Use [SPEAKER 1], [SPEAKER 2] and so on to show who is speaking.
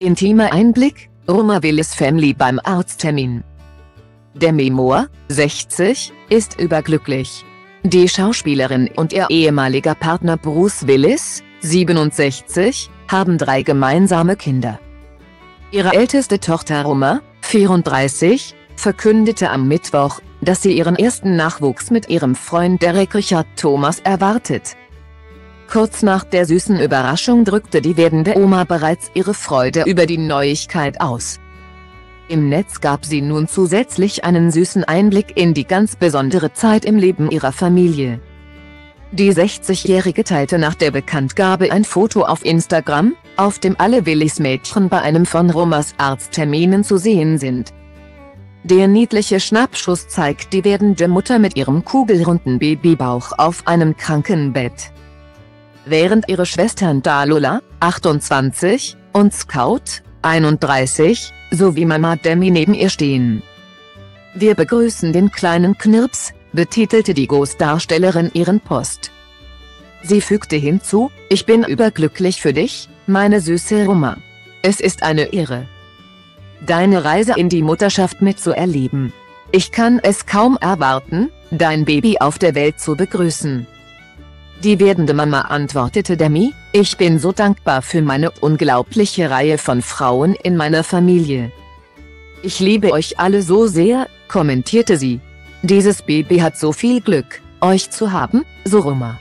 [SPEAKER 1] Intimer Einblick, Roma Willis Family beim Arzttermin. Demi Moore, 60, ist überglücklich. Die Schauspielerin und ihr ehemaliger Partner Bruce Willis, 67, haben drei gemeinsame Kinder. Ihre älteste Tochter Roma, 34, verkündete am Mittwoch, dass sie ihren ersten Nachwuchs mit ihrem Freund Derek Richard Thomas erwartet. Kurz nach der süßen Überraschung drückte die werdende Oma bereits ihre Freude über die Neuigkeit aus. Im Netz gab sie nun zusätzlich einen süßen Einblick in die ganz besondere Zeit im Leben ihrer Familie. Die 60-Jährige teilte nach der Bekanntgabe ein Foto auf Instagram, auf dem alle Willis Mädchen bei einem von Romas Arztterminen zu sehen sind. Der niedliche Schnappschuss zeigt die werdende Mutter mit ihrem kugelrunden Babybauch auf einem Krankenbett. Während ihre Schwestern Dalula, 28, und Scout, 31, sowie Mama Demi neben ihr stehen. Wir begrüßen den kleinen Knirps, betitelte die Ghost-Darstellerin ihren Post. Sie fügte hinzu, ich bin überglücklich für dich, meine süße Roma. Es ist eine Ehre, deine Reise in die Mutterschaft mitzuerleben. Ich kann es kaum erwarten, dein Baby auf der Welt zu begrüßen. Die werdende Mama antwortete Demi, ich bin so dankbar für meine unglaubliche Reihe von Frauen in meiner Familie. Ich liebe euch alle so sehr, kommentierte sie. Dieses Baby hat so viel Glück, euch zu haben, so Roma.